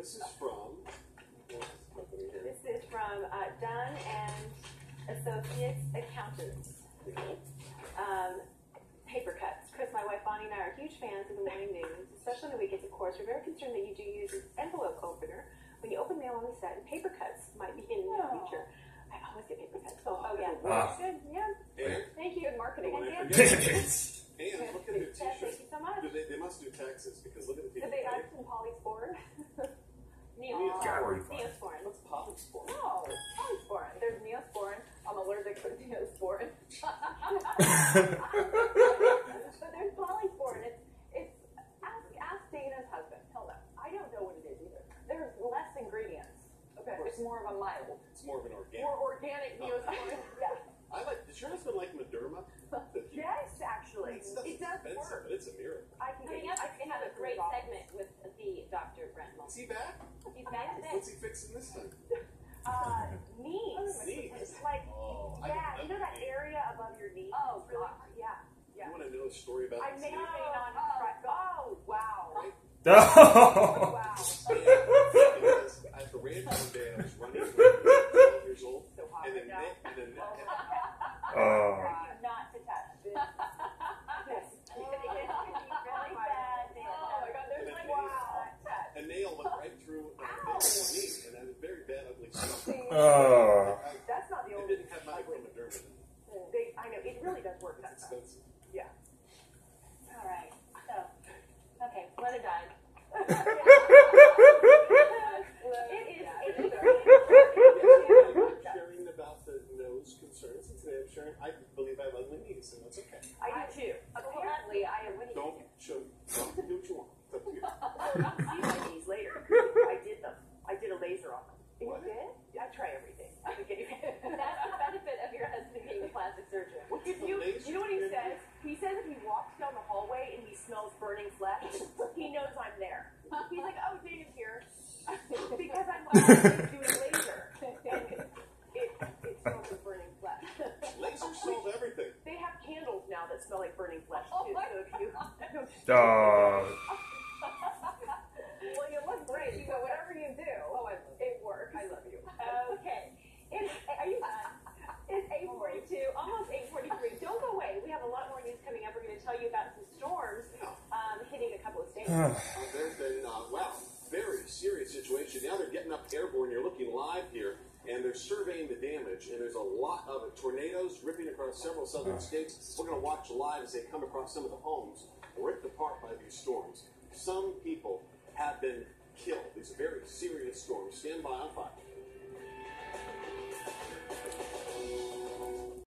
This is from. what's the company here? This is from uh, Dunn and Associates Accountants. Um, paper cuts. Chris, my wife Bonnie, and I are huge fans of the morning news, especially on the weekends, of course. We're very concerned that you do use an envelope opener when you open mail on the set, and paper cuts might be in the future. I always get paper cuts. Oh, oh yeah. Ah. Good. Yeah. And, Thank you. Good marketing. Don't And, and look at their Thank t-shirt. you so much. They, they must do taxes because look at the people. Did they add fighting. some polysporin? Neosporin. Neosporin. What's polysporin? No, polysporin. There's neosporin. I'm allergic to neosporin. but there's polysporin. It's, it's ask, ask Dana's husband. He'll know. I don't know what it is either. There's less ingredients. Okay. It's more of a mild, It's more of an organic. more organic oh. neosporin. yeah. I like. Does your husband like Mederma? The- Yes, actually. It's stuff It does expensive, work. but it's a miracle. I can Coming get, up, I can have a great through segment with the Dr. Brent Is Mullen. he back? He's back today. What's he fixing this time? Uh, knees. Knees. It's like, Oh, yeah, didn't you know that area above your knee? Oh, It's really, God. yeah, yeah. You want to know a story about I this? maintain knee? on track. Oh, wow. Right? Oh. Wow. Because at the ranch one day, I was running when I was 12 years old, So hot and right then now. Nick, and then Nick, Oh. Not to touch. This, this. It can be really bad. Oh my god, there's like, wow. a nail went right through uh, Nick's knee, and I had a very bad, ugly scar. Oh. That's not the I only didn't have money for Mederma. They, I know, it really does work that It's Yeah. All right. So, okay, weather died. It is, it is. sharing about the nose concerns, and today I'm sharing. I believe I have ugly knees, and that's okay. I do too. Apparently, I have winning. Don't show. Don't do what you want. It's up to you. You can see my knees later. I did them. I did a laser on them. You What? did? I try everything. I'm kidding. That's the benefit of your husband being a plastic surgeon. If you, you know what he says? If he walks down the hallway and he smells burning flesh, he knows I'm there. He's like, oh, Dana's here. because I'm always doing laser. And it, it, it smells of burning flesh. Laser solve everything. They have candles now that smell like burning flesh, Oh too. my So if you, Oh. well, you look great. You know, whatever you do, oh, I love it works. I love you. Okay. It's, are you done? It's 842, almost 843. Don't go away. We have a lot more news coming up. We're going to tell you about some storms um, hitting a couple of states. There's been, uh, wow, very serious situation. Now they're getting up airborne. You're looking live here, and they're surveying the damage, and there's a lot of it. Tornadoes ripping across several southern states. We're going to watch live as they come across some of the homes ripped apart by these storms. Some people have been killed. These very serious storms. Stand by on five.